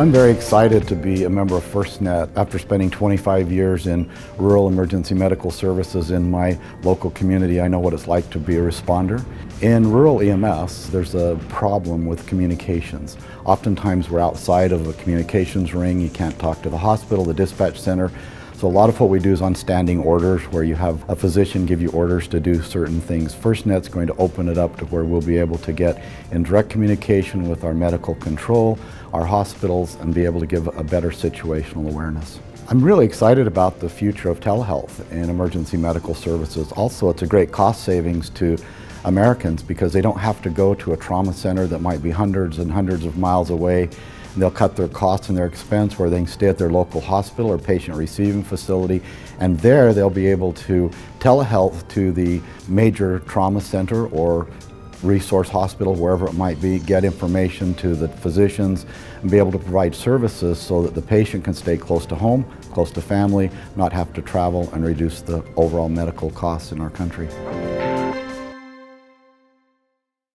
I'm very excited to be a member of FirstNet after spending 25 years in rural emergency medical services in my local community. I know what it's like to be a responder. In rural EMS, there's a problem with communications. Oftentimes we're outside of a communications ring. You can't talk to the hospital, the dispatch center. So a lot of what we do is on standing orders where you have a physician give you orders to do certain things. FirstNet's going to open it up to where we'll be able to get in direct communication with our medical control, our hospitals, and be able to give a better situational awareness. I'm really excited about the future of telehealth in emergency medical services. Also, it's a great cost savings to Americans because they don't have to go to a trauma center that might be hundreds and hundreds of miles away and they'll cut their costs and their expense where they can stay at their local hospital or patient receiving facility. And there they'll be able to telehealth to the major trauma center or resource hospital, wherever it might be, get information to the physicians and be able to provide services so that the patient can stay close to home, close to family, not have to travel and reduce the overall medical costs in our country.